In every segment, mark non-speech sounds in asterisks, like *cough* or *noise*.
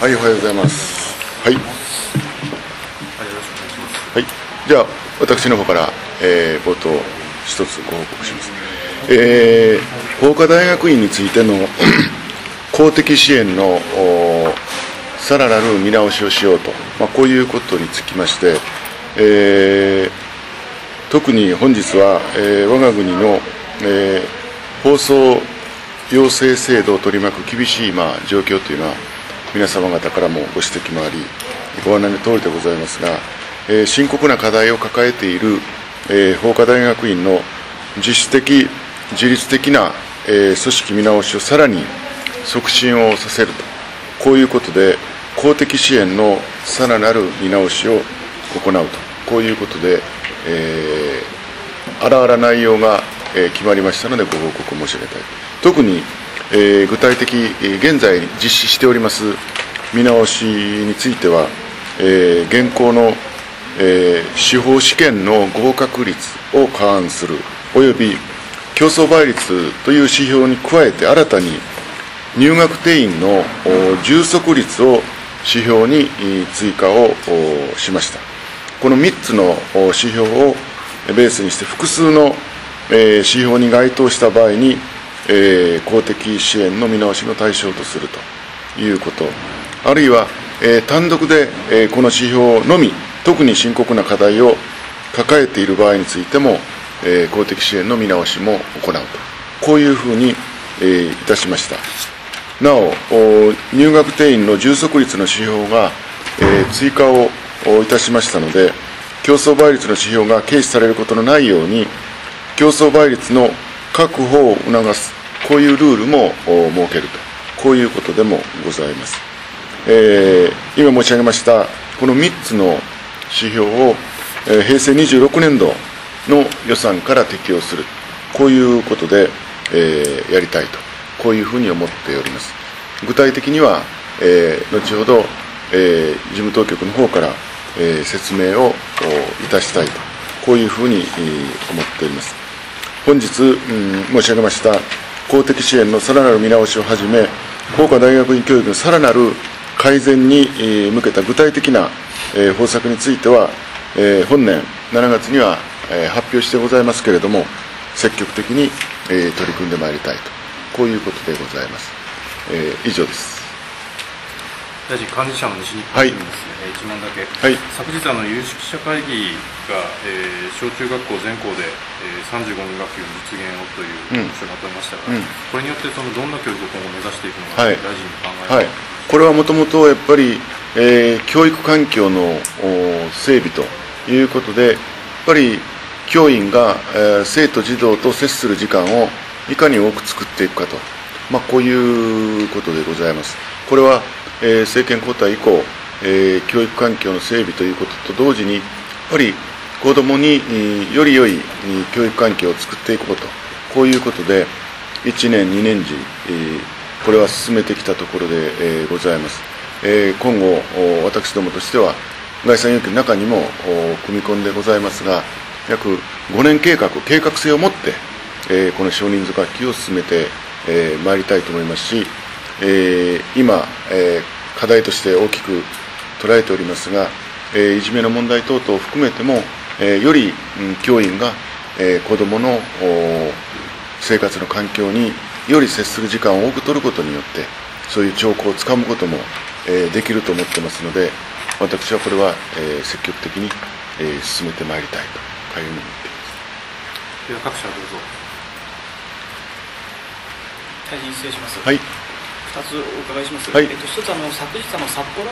はい、おはようございます。はい。はい。じゃあ、私の方から、えー冒頭、一つご報告します。えー、法科大学院についての *clears throat* 公的支援のさらなる見直しをしようと、まあ、こういうことにつきまして、えー特に本日は、えー我が国の、えー放送養成制度を取り巻く厳しい、まあ、状況というのは、皆様方からもご指摘もあり、ご案内の通りでございますが、えー深刻な課題を抱えている、えー法科大学院の実質的、自律的な、えー組織見直しをさらに促進をさせると、こういうことで、公的支援のさらなる見直しを行うと、こういうことで、えーあらあら内容が、え決まりましたので、ご報告申し上げたい。特に、えー具体的、現在実施しております見直しについては、えー現行の、えー司法試験の合格率を勘案する、および競争倍率という指標に加えて、新たに入学定員の充足率を指標に追加をしました。この3つの指標をベースにして複数の指標に該当した場合に、えー公的支援の見直しの対象とするということ、あるいは、えー単独で、えーこの指標のみ、特に深刻な課題を抱えている場合についても、え公的支援の見直しも行うと、こういうふうに、えいたしました。なお、入学定員の充足率の指標が、え追加をいたしましたので、競争倍率の指標が軽視されることのないように、競争倍率の確保を促す、こういうルールも設けると、こういうことでもございます。えー今申し上げました、この3つの指標を、えー平成26年度の予算から適用する、こういうことで、えーやりたいと、こういうふうに思っております。具体的には、えー後ほど、えー事務当局の方から、えー説明をいたしたいと、こういうふうに、えー思っております。本日、うん申し上げました公的支援のさらなる見直しをはじめ、法科大学院教育のさらなる改善に向けた具体的な方策については、本年7月には発表してございますけれども、積極的に取り組んでまいりたいと、こういうことでございます。以上です。大臣幹事社の西日はい。本にですね、一問だけ、はい。昨日あの有識者会議が、えー小中学校全校で、えー、35人学級の実現をといううん。話をまとめましたが、うん。これによってそのどんな教育を今後目指していくのか、はい。大臣の考えはい、これはもともとやっぱり、えー教育環境のお整備ということで、やっぱり教員が、えー生徒、児童と接する時間をいかに多く作っていくかと、まあ、こういうことでございます。これは、えー政権交代以降、えー教育環境の整備ということと同時に、やっぱり子どもにより良い教育環境を作っていこうと、こういうことで、1年、2年時、これは進めてきたところで、ございます。えー今後、私どもとしては、概算要求の中にも組み込んでございますが、約5年計画、計画性を持って、えーこの少人数学級を進めてま、え参りたいと思いますし、えー今、えー課題として大きく捉えておりますが、えーいじめの問題等々を含めても、えーより、うん教員が、えー子どものお生活の環境により接する時間を多く取ることによって、そういう兆候をつかむことも、えーできると思ってますので、私はこれは、えー積極的に、えー進めてまいりたいと、かいうふうに思っています。では各社どうぞ。大臣失礼します。はい、二つお伺いします。はい。えっと一つあの昨日あの札幌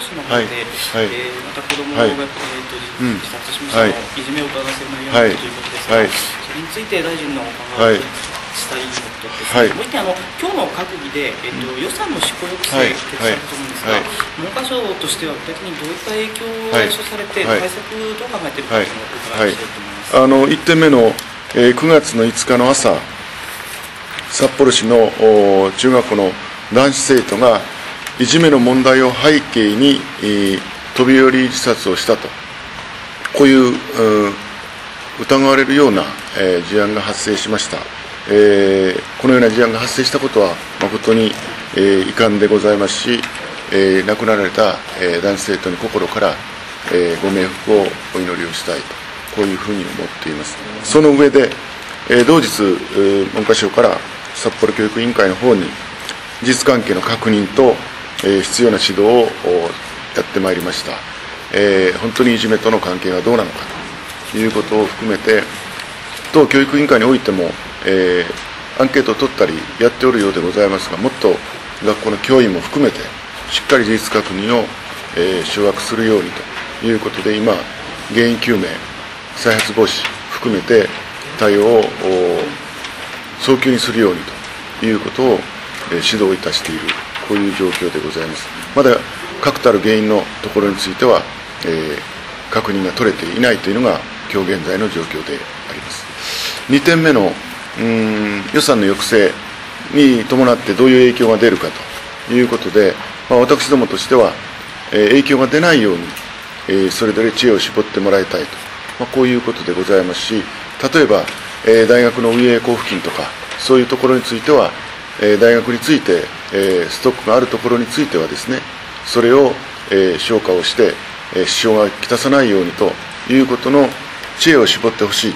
市の方で、はい。はい。えーまた子供が、はい。えっとうん。自殺しました、はい。いじめを疑わせる内容はいだということですが、はい。それについて大臣のお考はい。えをしたいのとですもう一点あの今日の閣議でえっと予算の執行抑はい。制決されたと思うんですが、はい。文科省としては具体的にどういった影響をはい予想されて、はい。対策どう考えているかというのをおはい伺いしたいと思います。あの1点目の、えー9月の5日の朝、札幌市のお中学校の男子生徒が、いじめの問題を背景に、えー飛び降り自殺をしたと、こういう疑われるような、えー事案が発生しました。えーこのような事案が発生したことは誠に、えー遺憾でございますし、えー亡くなられた、えー男子生徒に心から、えーご冥福をお祈りをしたいと、こういうふうに思っています。その上で、えー同日、えー文科省から札幌教育委員会の方に、事実関係の確認と、えー必要な指導をやってまいりました、えー本当にいじめとの関係がどうなのかということを含めて、当教育委員会においても、えーアンケートを取ったりやっておるようでございますが、もっと学校の教員も含めて、しっかり事実確認を、えー掌握するようにということで、今、原因究明、再発防止含めて対応を早急にするようにということを、指導いたしている、こういう状況でございます。まだ確たる原因のところについては、えー確認が取れていないというのが、今日現在の状況であります。2点目のうーん予算の抑制に伴ってどういう影響が出るかということで、まあ、私どもとしては、えー影響が出ないように、えーそれぞれ知恵を絞ってもらいたいと、まあ、こういうことでございますし、例えば、えー大学の運営交付金とか、そういうところについては、え大学について、えストックがあるところについてはですね、それを、え消化をして、え支障がきたさないようにということの知恵を絞ってほしい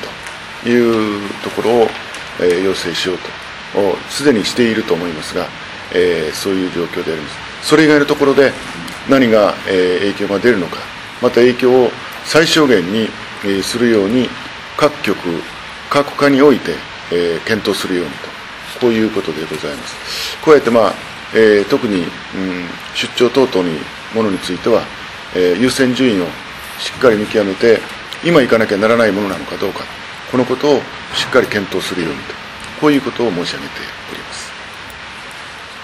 というところを、え要請しようと、すでにしていると思いますが、えそういう状況であります。それ以外のところで何が、え影響が出るのか、また影響を最小限に、するように、各局、各課において、え検討するようにと、こういうことでございます。加えて、まあえー特に、うん、出張等々にものについては、えー優先順位をしっかり見極めて、今行かなきゃならないものなのかどうか、このことをしっかり検討するようにと、こういうことを申し上げております。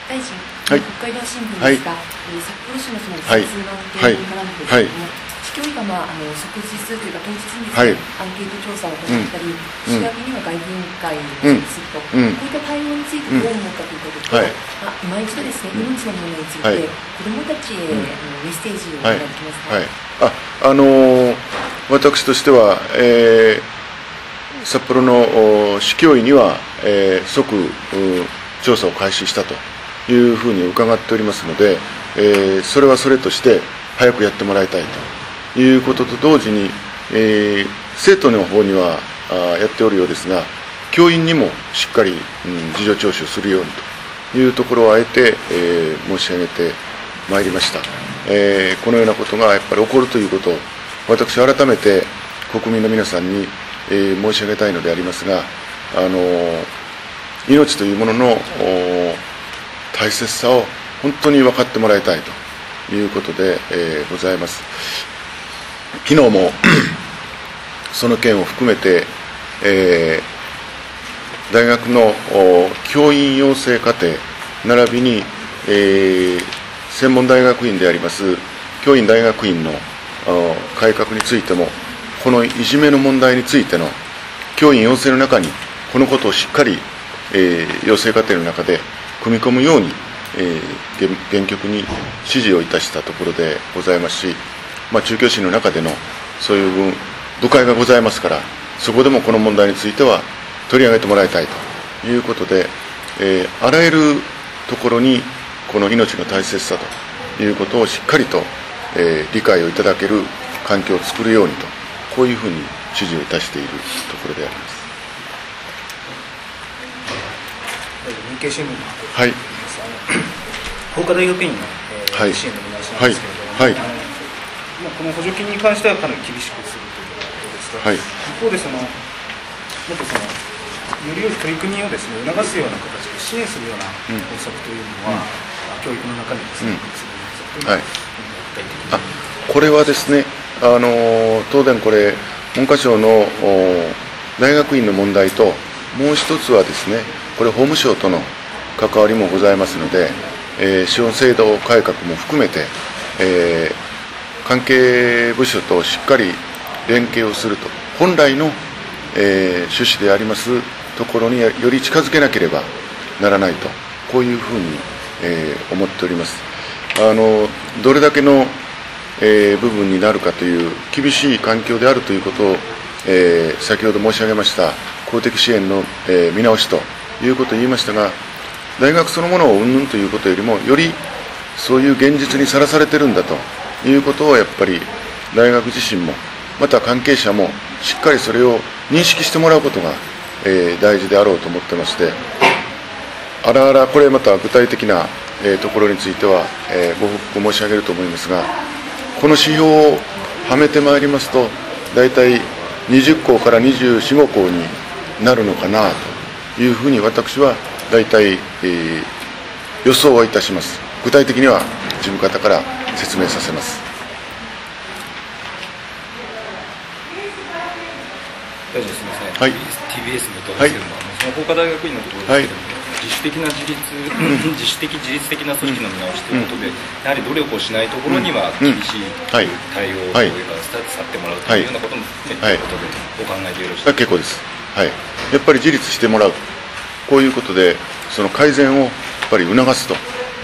大臣、はい。北海道新聞ですが、えー札幌市のそのはい。殺人の原因からなんですけれども、はい。市教委が、まあ、あの即日というか当日にはい。アンケート調査を行ったり、うん。年明けには外部委員会を設置すると、うん。こういった対応についてどう思うかということと、はい。まあ、今一度ですね、命の問題について、はい。子どもたちへ、うんメッセージをいできますか。はい、ああのー私としては、えー札幌のお市教委には、えー即う調査を開始したというふうに伺っておりますので、えーそれはそれとして早くやってもらいたいということと同時に、えー生徒の方にはあやっておるようですが、教員にもしっかり、うん、事情聴取をするようにというところをあえて、えー申し上げてまいりました、えーこのようなことがやっぱり起こるということを私改めて国民の皆さんに、えー申し上げたいのでありますが、あの命というものの大切さを本当に分かってもらいたいということで、えーございます。昨日も *clears throat* その件を含めて、えー大学の教員養成課程並びに、えー専門大学院であります教員大学院の改革についてもこのいじめの問題についての教員養成の中にこのことをしっかり、えー養成課程の中で組み込むように、えー原原曲に指示をいたしたところでございますし、まあ、中教審の中でのそういう分部会がございますからそこでもこの問題については取り上げてもらいたいということで、えーあらゆるところにこの命の大切さということをしっかりと、えー理解をいただける環境を作るようにとこういうふうに指示をいたしているところであります。日経新聞のはい。法科大学院の、えーはい。支援の見直しなんですけれども、はい。はいまあ、この補助金に関してはかなり厳しくするということですが、はい。一方でその、もっとその、より良い取り組みをですね促すような形で支援するようなうん。方策というのは、教育の中にですね、うん。ははい。これはですね、あの東電これ、文科省のお大学院の問題と、もう一つはですね、これ、法務省との関わりもございますので、えー司法制度改革も含めて、えー関係部署としっかり連携をすると、本来の、えー趣旨でありますところにより近づけなければならないと、こういうふうに、えー思っております。あのどれだけのえー部分になるかという厳しい環境であるということを、えー先ほど申し上げました公的支援の、え見直しということを言いましたが大学そのものを云々ということよりもよりそういう現実にさらされてるんだと。いうことをやっぱり大学自身もまた関係者もしっかりそれを認識してもらうことが、えー、大事であろうと思ってましてあらあらこれまた具体的な、えー、ところについては、えー、ご報告申し上げると思いますがこの指標をはめてまいりますと大体20校から24、5校になるのかなというふうに私は大体、えー、予想はいたします。具体的には事務方から説明させます。大臣すみません、はい。TBS の動画ですけれども、その法科大学院のところですけれども、自主的な自立、自主的自律的な組織の見直しということで、やはり努力をしないところにはうん。厳しいはい。対応とい。うか、去ってもらうというようなことも含めてとい。うことで、お考えでよろしいですか？結構です、はい、やっぱり自立してもらう、こういうことで、その改善をやっぱり促すと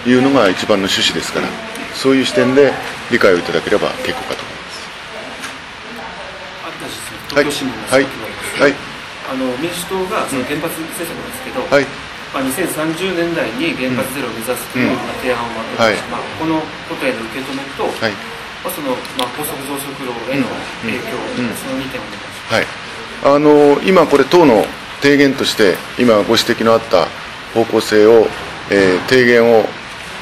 いうのが一番の趣旨ですから、そういう視点で理解をいただければ結構かと思います。はい、はい、はい、あの民主党がその原発政策なんですけど、はい、まあ、2030年代に原発ゼロを目指すというまあ提案をまとめました、まあ、このことへの受け止めと、はい、まあ、その、まあ、高速増殖路への影響、うん。その2点をお願いします。はい、あの今、これ、党の提言として、今、ご指摘のあった方向性を、えー提言を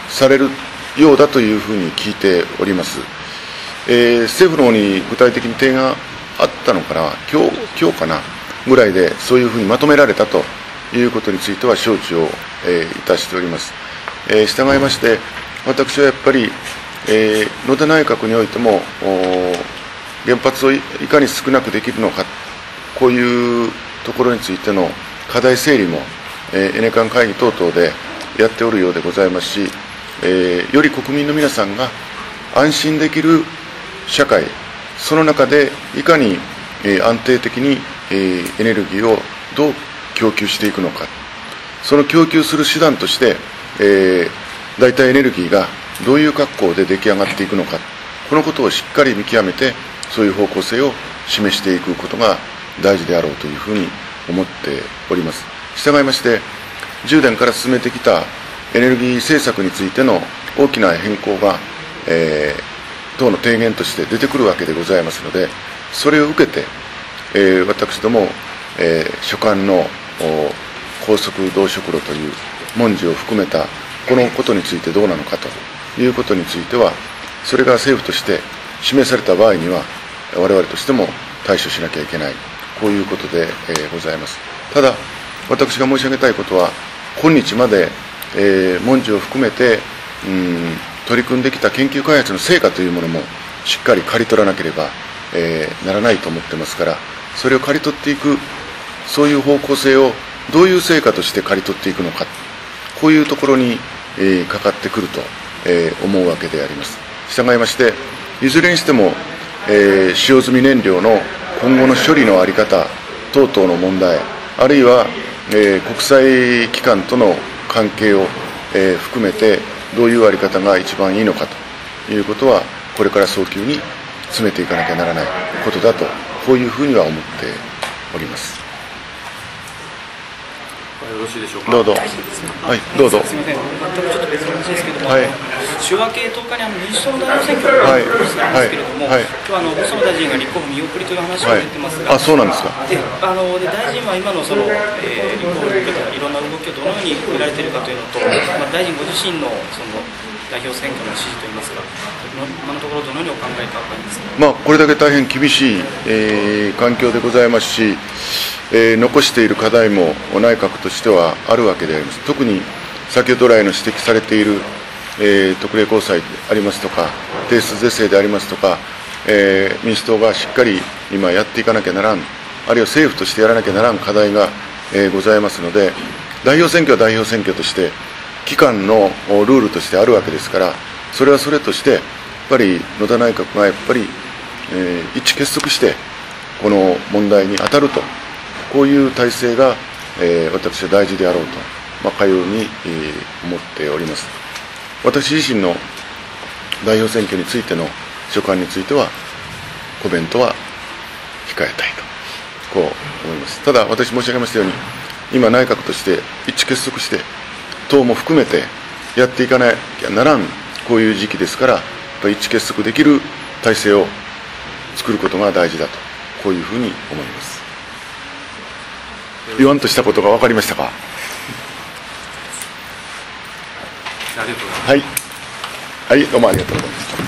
されるようだというふうに聞いております。えー政府の方に具体的に提案あったのかな、今日今日かなぐらいで、そういうふうにまとめられたということについては承知を、えーいたしております。えー従いまして、私はやっぱり、えー野田内閣においても、おー原発をいいかに少なくできるのか、こういうところについての課題整理も、えーエネカン会議等々でやっておるようでございますし、えーより国民の皆さんが安心できる社会、その中でいかに、えー安定的に、えーエネルギーをどう供給していくのか、その供給する手段として、えー、代替エネルギーがどういう格好で出来上がっていくのか、このことをしっかり見極めて、そういう方向性を示していくことが大事であろうというふうに思っております。従いまして、10年から進めてきたエネルギー政策についての大きな変更が、えー党の提言として出てくるわけでございますので、それを受けて、えー私ども、えー所管の高速動植路という文字を含めたこのことについてどうなのかということについては、それが政府として示された場合には、我々としても対処しなきゃいけない、こういうことで、えーございます。ただ、私が申し上げたいことは、今日まで、えー文字を含めて、うん取り組んできた研究開発の成果というものもしっかり刈り取らなければ、えーならないと思ってますから、それを刈り取っていく、そういう方向性をどういう成果として刈り取っていくのか、こういうところに、えーかかってくると、えー思うわけであります。従いまして、いずれにしても、えー使用済み燃料の今後の処理の在り方等々の問題、あるいは、えー国際機関との関係を、え含めて、どういう在り方が一番いいのかということは、これから早急に詰めていかなきゃならないことだと、こういうふうには思っております。よろしいでしょうか？どうぞ。はい、どうぞ。すみません、全くちょっと別の話ですけども、はい。週明け10日にあの民主党の代表選挙がはい。行われるんですけれども、はい。はい。今日はあの細野大臣が立候補見送りという話がはい。出てますが、あそうなんですか。であので大臣は今のその、えー、立候補に向けたいろんな動きをどのように見られているかというのと、まあ、大臣ご自身のその代表選挙の支持といいますか、今のところどのようにお考えかかりますか。まあ、これだけ大変厳しい、えー環境でございますし、えー残している課題も内閣としてはあるわけであります。特に先ほど来の指摘されている、えー特例公債でありますとか、定数是正でありますとか、えー民主党がしっかり今やっていかなきゃならん、あるいは政府としてやらなきゃならん課題が、えーございますので、代表選挙は代表選挙として、期間のルールとしてあるわけですから、それはそれとして、やっぱり野田内閣がやっぱり、えー一致結束して、この問題に当たると、こういう体制が、えー私は大事であろうと、まあ、かように、えー思っております。私自身の代表選挙についての所感については、コメントは控えたいと、こう思います。ただ、私申し上げましたように、今、内閣として一致結束して、党も含めてやっていかなきゃならんこういう時期ですから、やっぱり一致結束できる体制を作ることが大事だと、こういうふうに思います。言わんとしたことが分かりましたか？はい。はい、どうもありがとうございました。